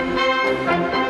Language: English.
Música